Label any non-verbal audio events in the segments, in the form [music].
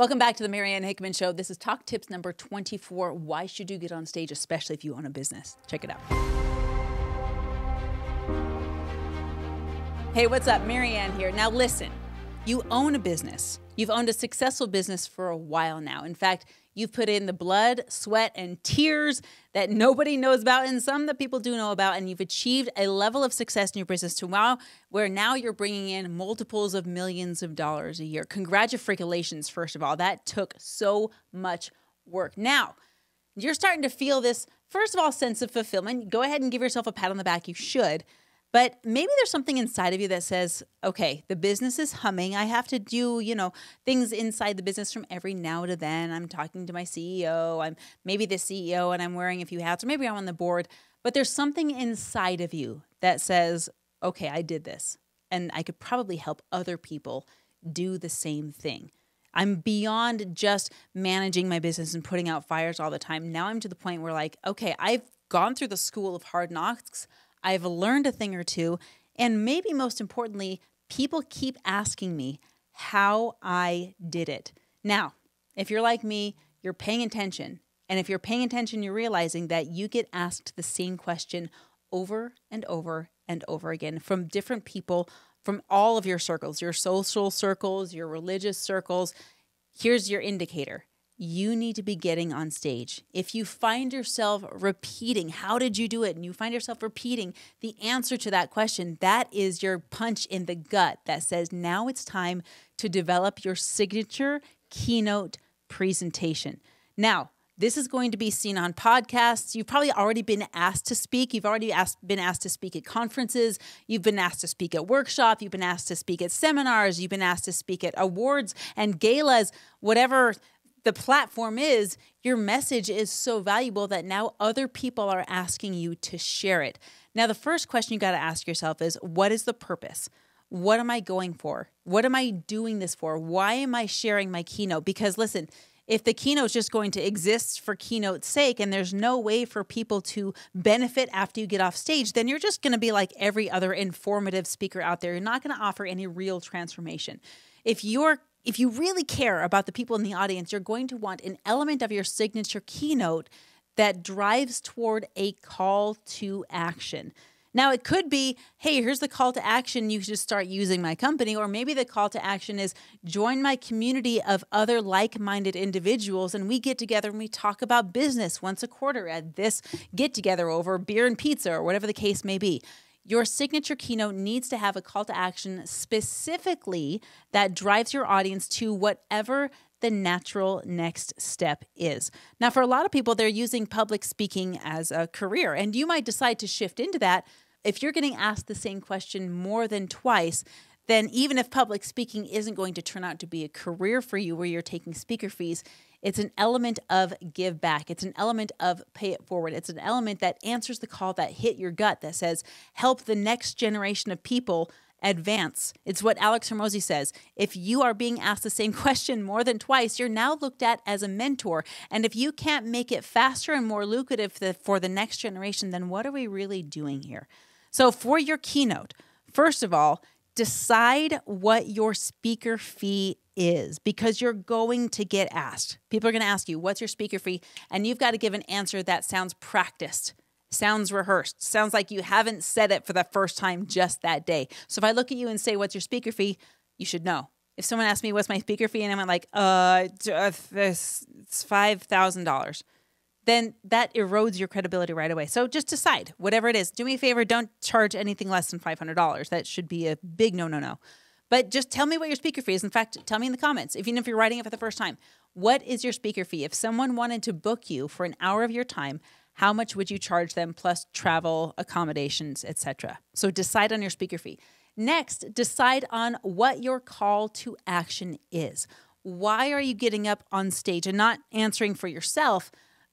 Welcome back to the Marianne Hickman Show. This is Talk Tips number 24. Why should you get on stage, especially if you own a business? Check it out. Hey, what's up? Marianne here. Now, listen, you own a business. You've owned a successful business for a while now. In fact, you've put in the blood, sweat, and tears that nobody knows about, and some that people do know about, and you've achieved a level of success in your business to wow, where now you're bringing in multiples of millions of dollars a year. Congratulations, first of all. That took so much work. Now, you're starting to feel this, first of all, sense of fulfillment. Go ahead and give yourself a pat on the back. You should. But maybe there's something inside of you that says, okay, the business is humming. I have to do, you know, things inside the business from every now to then. I'm talking to my CEO. I'm maybe the CEO and I'm wearing a few hats, or maybe I'm on the board. But there's something inside of you that says, okay, I did this. And I could probably help other people do the same thing. I'm beyond just managing my business and putting out fires all the time. Now I'm to the point where, like, okay, I've gone through the school of hard knocks. I've learned a thing or two. And maybe most importantly, people keep asking me how I did it. Now, if you're like me, you're paying attention. And if you're paying attention, you're realizing that you get asked the same question over and over and over again from different people from all of your circles, your social circles, your religious circles. Here's your indicator you need to be getting on stage. If you find yourself repeating, how did you do it? And you find yourself repeating the answer to that question, that is your punch in the gut that says, now it's time to develop your signature keynote presentation. Now, this is going to be seen on podcasts. You've probably already been asked to speak. You've already asked, been asked to speak at conferences. You've been asked to speak at workshops. You've been asked to speak at seminars. You've been asked to speak at awards and galas, whatever the platform is, your message is so valuable that now other people are asking you to share it. Now, the first question you got to ask yourself is what is the purpose? What am I going for? What am I doing this for? Why am I sharing my keynote? Because listen, if the keynote is just going to exist for keynote's sake and there's no way for people to benefit after you get off stage, then you're just going to be like every other informative speaker out there. You're not going to offer any real transformation. If you're if you really care about the people in the audience, you're going to want an element of your signature keynote that drives toward a call to action. Now, it could be, hey, here's the call to action. You should start using my company. Or maybe the call to action is join my community of other like minded individuals and we get together and we talk about business once a quarter at this get together over beer and pizza or whatever the case may be. Your signature keynote needs to have a call to action specifically that drives your audience to whatever the natural next step is. Now, for a lot of people, they're using public speaking as a career, and you might decide to shift into that. If you're getting asked the same question more than twice, then even if public speaking isn't going to turn out to be a career for you where you're taking speaker fees, it's an element of give back. It's an element of pay it forward. It's an element that answers the call that hit your gut that says, help the next generation of people advance. It's what Alex Hormozi says. If you are being asked the same [laughs] question more than twice, you're now looked at as a mentor. And if you can't make it faster and more lucrative for the next generation, then what are we really doing here? So, for your keynote, first of all, decide what your speaker fee is because you're going to get asked. People are going to ask you, What's your speaker fee? And you've got to give an answer that sounds practiced, sounds rehearsed, sounds like you haven't said it for the first time just that day. So if I look at you and say, What's your speaker fee? You should know. If someone asks me, What's my speaker fee? And I'm like, Uh, it's $5,000 then that erodes your credibility right away. So just decide, whatever it is. Do me a favor, don't charge anything less than $500. That should be a big no, no, no. But just tell me what your speaker fee is. In fact, tell me in the comments, even if you're writing it for the first time, what is your speaker fee? If someone wanted to book you for an hour of your time, how much would you charge them plus travel, accommodations, etc. So decide on your speaker fee. Next, decide on what your call to action is. Why are you getting up on stage and not answering for yourself,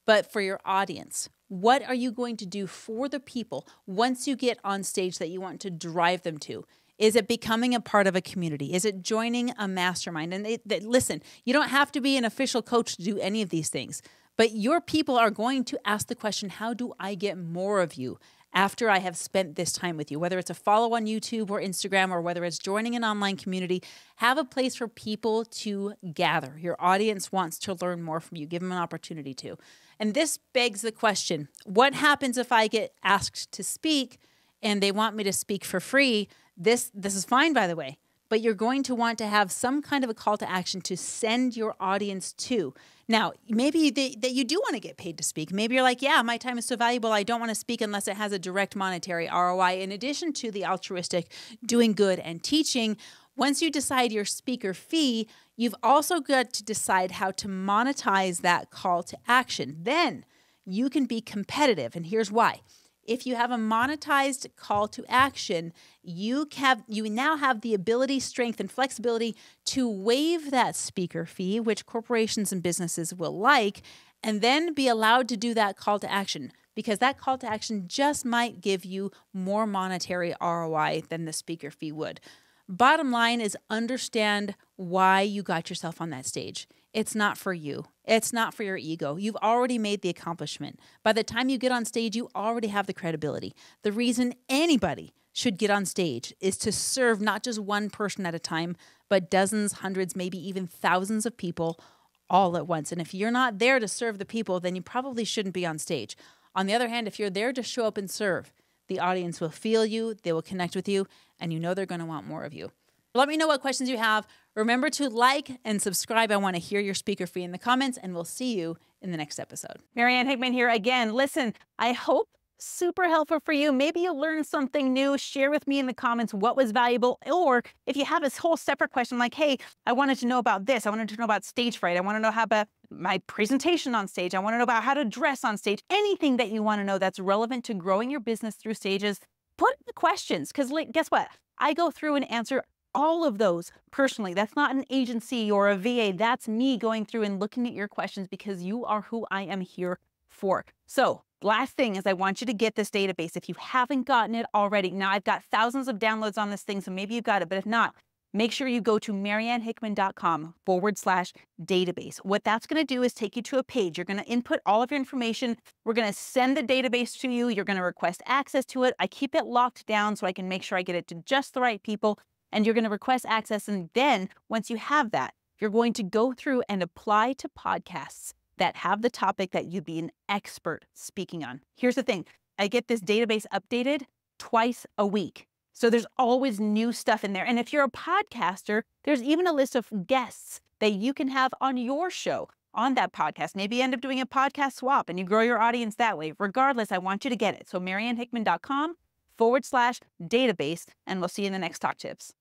but for your audience? What are you going to do for the people once you get on stage that you want to drive them to? Is it becoming a part of a community? Is it joining a mastermind? And they, they, listen, you don't have to be an official coach to do any of these things, but your people are going to ask the question how do I get more of you? After I have spent this time with you, whether it's a follow on YouTube or Instagram, or whether it's joining an online community, have a place for people to gather. Your audience wants to learn more from you. Give them an opportunity to. And this begs the question what happens if I get asked to speak and they want me to speak for free? This, this is fine, by the way but you're going to want to have some kind of a call to action to send your audience to. Now, maybe that you do want to get paid to speak. Maybe you're like, yeah, my time is so valuable, I don't want to speak unless it has a direct monetary ROI. In addition to the altruistic doing good and teaching, once you decide your speaker fee, you've also got to decide how to monetize that call to action. Then you can be competitive. And here's why if you have a monetized call to action, you have you now have the ability, strength, and flexibility to waive that speaker fee, which corporations and businesses will like, and then be allowed to do that call to action because that call to action just might give you more monetary ROI than the speaker fee would. Bottom line is understand why you got yourself on that stage. It's not for you. It's not for your ego. You've already made the accomplishment. By the time you get on stage, you already have the credibility. The reason anybody should get on stage is to serve not just one person at a time, but dozens, hundreds, maybe even thousands of people all at once. And if you're not there to serve the people, then you probably shouldn't be on stage. On the other hand, if you're there to show up and serve, the audience will feel you, they will connect with you, and you know they're going to want more of you. Let me know what questions you have. Remember to like and subscribe. I want to hear your speaker fee in the comments, and we'll see you in the next episode. Marianne Hickman here again. Listen, I hope super helpful for you. Maybe you'll learn something new. Share with me in the comments what was valuable. Or if you have this whole separate question like, hey, I wanted to know about this. I wanted to know about stage fright. I want to know how about my presentation on stage. I want to know about how to dress on stage. Anything that you want to know that's relevant to growing your business through stages, put the questions. Because guess what? I go through and answer all of those personally. That's not an agency or a VA. That's me going through and looking at your questions because you are who I am here for. So Last thing is I want you to get this database. If you haven't gotten it already, now I've got thousands of downloads on this thing, so maybe you've got it, but if not, make sure you go to mariannehickman.com forward slash database. What that's going to do is take you to a page. You're going to input all of your information. We're going to send the database to you. You're going to request access to it. I keep it locked down so I can make sure I get it to just the right people. And you're going to request access. And then once you have that, you're going to go through and apply to podcasts that have the topic that you'd be an expert speaking on. Here's the thing I get this database updated twice a week. So there's always new stuff in there. And if you're a podcaster, there's even a list of guests that you can have on your show on that podcast. Maybe you end up doing a podcast swap and you grow your audience that way. Regardless, I want you to get it. So mariannehickman.com forward slash database, and we'll see you in the next Talk Tips.